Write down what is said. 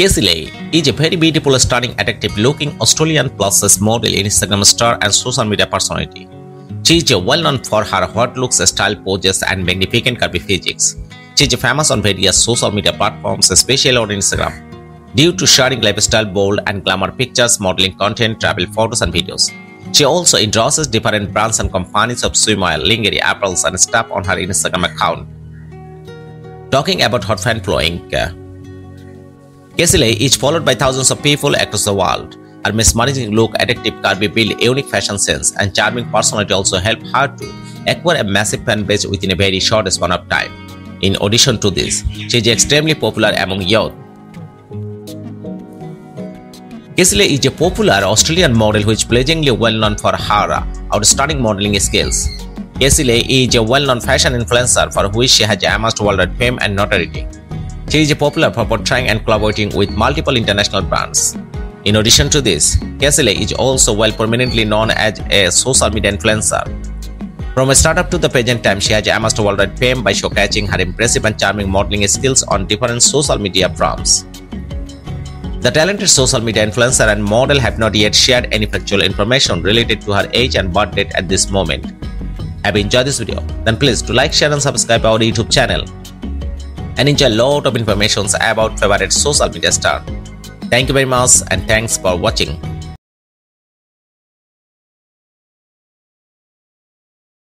Casey is a very beautiful, stunning, attractive looking Australian plus size model, Instagram star, and social media personality. She is well known for her hot looks, style poses, and magnificent curvy physiques. She is famous on various social media platforms, especially on Instagram, due to sharing lifestyle, bold, and glamour pictures, modeling content, travel photos, and videos. She also endorses different brands and companies of swimwear, lingerie, apparel, and stuff on her Instagram account. Talking about her fan following, uh, Casey is followed by thousands of people across the world. Her mesmerizing look, addictive curvy build, unique fashion sense, and charming personality also help her to acquire a massive fan base within a very short span of time. In addition to this, she is extremely popular among youth. Casey is a popular Australian model who is pleasingly well known for her outstanding modeling skills. Casey is a well-known fashion influencer for which she has amassed worldwide fame and notoriety. She is popular for portraying and collaborating with multiple international brands. In addition to this, Casey is also well prominently known as a social media influencer. From a startup to the present time, she has amassed worldwide fame by showcasing her impressive and charming modeling skills on different social media platforms. The talented social media influencer and model have not yet shared any factual information related to her age and birth date at this moment. Have you enjoyed this video? Then please do like, share and subscribe our YouTube channel and enjoy a lot of information about favorite social media star. Thank you very much and thanks for watching.